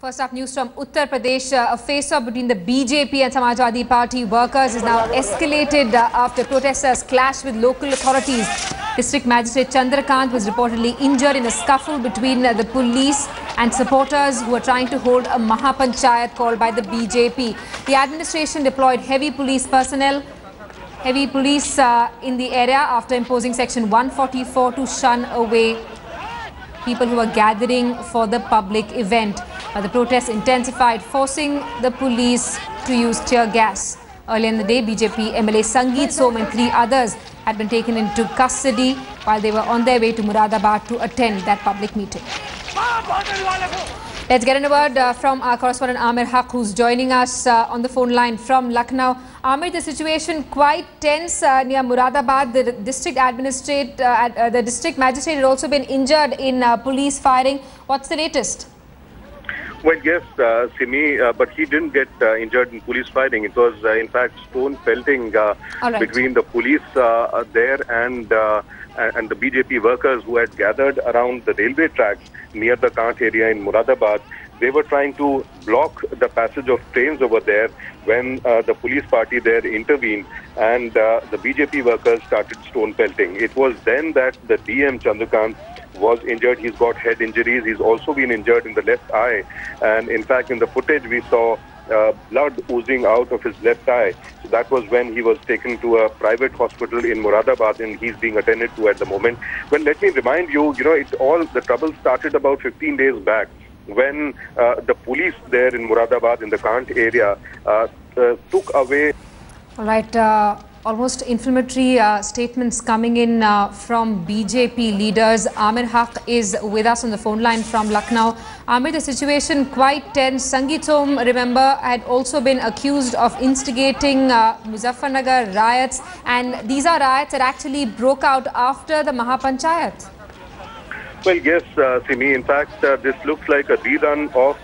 First up, news from Uttar Pradesh. Uh, a face-off between the BJP and Samajwadi Party workers is now escalated uh, after protesters clashed with local authorities. District Magistrate Chandrakant was reportedly injured in a scuffle between uh, the police and supporters who were trying to hold a Mahapanchayat called by the BJP. The administration deployed heavy police personnel heavy police uh, in the area after imposing section 144 to shun away people who were gathering for the public event. Uh, the protests intensified, forcing the police to use tear gas. Earlier in the day, BJP MLA Sangeet Som and three others had been taken into custody while they were on their way to Moradabad to attend that public meeting. Let's get a word uh, from our correspondent Amir Haq, who's joining us uh, on the phone line from Lucknow. Amir, the situation quite tense uh, near Moradabad. The district administrate, uh, uh, the district magistrate had also been injured in uh, police firing. What's the latest? Well, yes, uh, Simi, uh, but he didn't get uh, injured in police fighting. It was, uh, in fact, stone pelting uh, right. between the police there and uh, and the BJP workers who had gathered around the railway tracks near the Kant area in Moradabad. They were trying to block the passage of trains over there when uh, the police party there intervened and uh, the BJP workers started stone pelting. It was then that the DM Chandrakant was injured. He's got head injuries. He's also been injured in the left eye. And in fact, in the footage, we saw uh, blood oozing out of his left eye. So that was when he was taken to a private hospital in Moradabad and he's being attended to at the moment. Well, let me remind you, you know, it all, the trouble started about 15 days back when uh, the police there in Moradabad in the Kant area uh, uh, took away All right. Almost inflammatory uh, statements coming in uh, from BJP leaders. Amir Haq is with us on the phone line from Lucknow. Amir, the situation quite tense. Sangeet Som, remember, had also been accused of instigating uh, Muzaffarnagar riots. And these are riots that actually broke out after the Mahapanchayat. Well, yes, uh, Simi. In fact, uh, this looks like a rerun of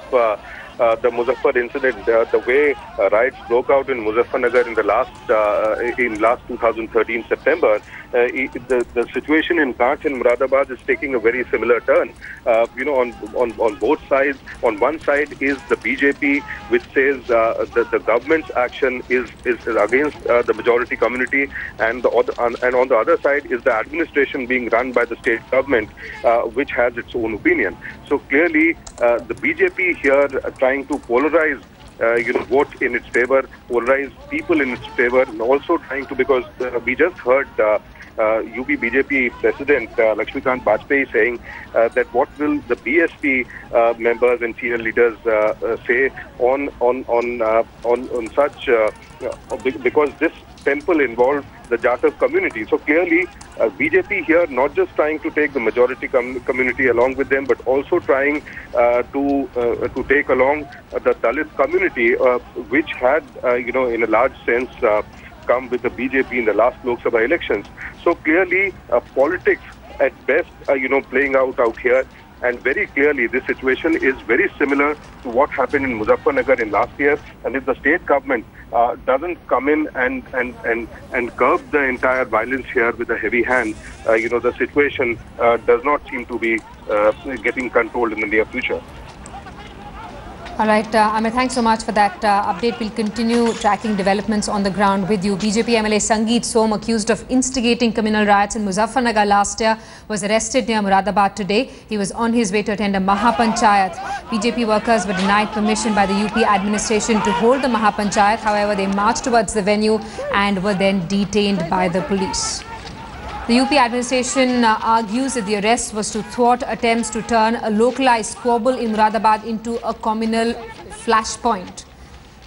uh, uh, the Muzaffar incident. Uh, the way uh, riots broke out in Muzaffarnagar in the last uh, in last 2013 September. Uh, the the situation in Kant and Moradabad is taking a very similar turn. Uh, you know, on on on both sides. On one side is the BJP, which says uh, the government's action is is against uh, the majority community, and the other, and on the other side is the administration being run by the state government, uh, which has its own opinion. So clearly, uh, the BJP here uh, trying to polarize. Uh, you know, vote in its favor, polarize people in its favor, and also trying to because uh, we just heard uh, uh, UP BJP President uh, Lakshmikant Bajpayee saying uh, that what will the BSP uh, members and senior leaders uh, uh, say on on on uh, on, on such uh, uh, because this temple involved the Jatav community. So clearly, uh, BJP here not just trying to take the majority com- community along with them, but also trying uh, to uh, to take along uh, the Dalit community, uh, which had uh, you know in a large sense. Come with the BJP in the last Lok Sabha elections. So clearly, politics at best, you know, playing out out here. And very clearly, this situation is very similar to what happened in Muzaffarnagar in last year. And if the state government uh, doesn't come in and, and, and, and curb the entire violence here with a heavy hand, uh, you know, the situation uh, does not seem to be uh, getting controlled in the near future. All right, uh, thanks so much for that uh, update. We'll continue tracking developments on the ground with you. BJP MLA Sangeet Som, accused of instigating communal riots in Muzaffarnagar last year, was arrested near Moradabad today. He was on his way to attend a Mahapanchayat. BJP workers were denied permission by the UP administration to hold the Mahapanchayat. However, they marched towards the venue and were then detained by the police. The UP administration uh, argues that the arrest was to thwart attempts to turn a localized squabble in Moradabad into a communal flashpoint.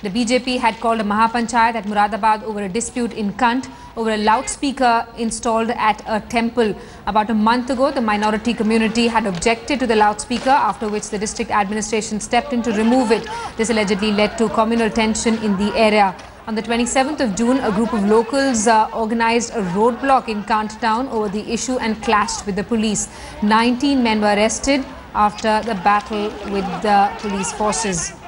The BJP had called a Mahapanchayat at Moradabad over a dispute in Kant over a loudspeaker installed at a temple. About a month ago, the minority community had objected to the loudspeaker, after which the district administration stepped in to remove it. This allegedly led to communal tension in the area. On the 27th of June, a group of locals uh, organized a roadblock in Kant town over the issue and clashed with the police. 19 men were arrested after the battle with the police forces.